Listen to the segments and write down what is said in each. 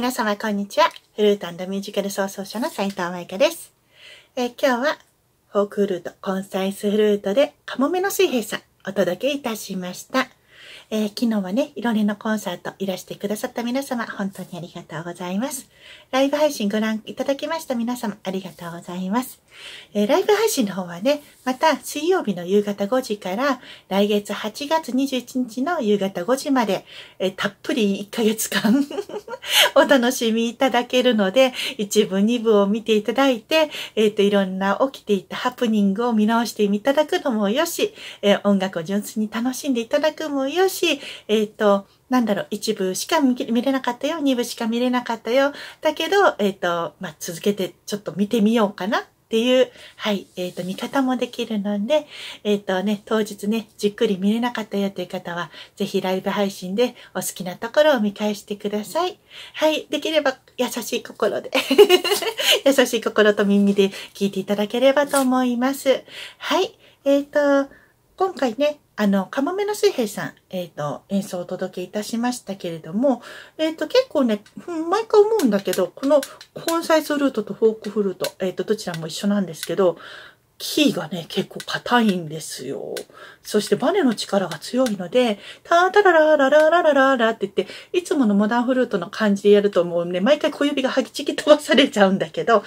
皆様こんにちは。フルートミュージカル創創者の斉藤舞香です。えー、今日はフォークフルート、コンサイスフルートでカモメの水平さんお届けいたしました。えー、昨日はね、いろりのコンサートいらしてくださった皆様、本当にありがとうございます。ライブ配信ご覧いただきました皆様、ありがとうございます。えー、ライブ配信の方はね、また水曜日の夕方5時から来月8月21日の夕方5時まで、えー、たっぷり1ヶ月間 お楽しみいただけるので、一部二部を見ていただいて、えっ、と、いろんな起きていたハプニングを見直していただくのもよし、え音楽を純粋に楽しんでいただくもよし、えっ、と、なんだろう、一部しか見れなかったよ、二部しか見れなかったよ。だけど、えっ、と、まあ、続けてちょっと見てみようかなっていう、はい、えっ、ー、と、見方もできるので、えっ、ー、とね、当日ね、じっくり見れなかったよという方は、ぜひライブ配信でお好きなところを見返してください。はい、できれば優しい心で 優しい心と耳で聞いていただければと思います。はい、えっ、ー、と、今回ね、あの、かもめの水平さん、えっ、ー、と、演奏をお届けいたしましたけれども、えっ、ー、と、結構ね、毎回思うんだけど、このコンサイスルートとフォークフルート、えっ、ー、と、どちらも一緒なんですけど、キーがね、結構硬いんですよ。そしてバネの力が強いので、タータララララララララって言って、いつものモダンフルートの感じでやるともうね、毎回小指がはぎちぎ飛ばされちゃうんだけど、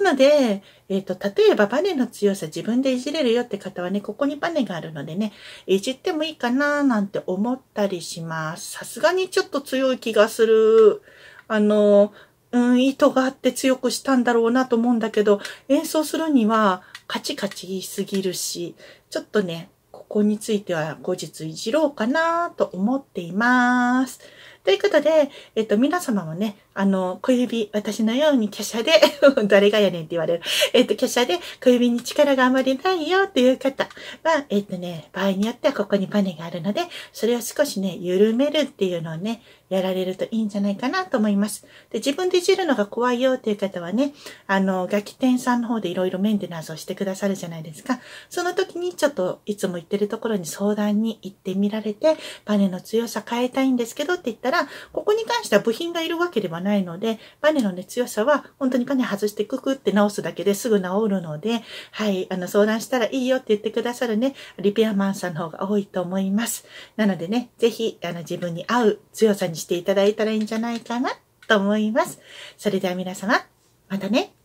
なので、えっ、ー、と、例えばバネの強さ自分でいじれるよって方はね、ここにバネがあるのでね、いじってもいいかななんて思ったりします。さすがにちょっと強い気がする。あの、うん、意図があって強くしたんだろうなと思うんだけど、演奏するにはカチカチ言いすぎるし、ちょっとね、ここについては後日いじろうかなと思っています。ということで、えっと、皆様もね、あの、小指、私のように華奢で 誰がやねんって言われる。えっと、華奢で小指に力があまりないよっていう方は、えっとね、場合によってはここにバネがあるので、それを少しね、緩めるっていうのをね、やられるといいんじゃないかなと思います。で、自分でいじるのが怖いよっていう方はね、あの、楽器店さんの方でいろいろメンテナンスをしてくださるじゃないですか。その時にちょっといつも言ってるところに相談に行ってみられて、バネの強さ変えたいんですけどって言ったら、ここに関しては部品がいるわけではないので、バネのね、強さは本当にバネ外してククって直すだけですぐ治るので、はい、あの、相談したらいいよって言ってくださるね、リペアマンさんの方が多いと思います。なのでね、ぜひ、あの、自分に合う強さにしていただいたらいいんじゃないかなと思います。それでは皆様、またね。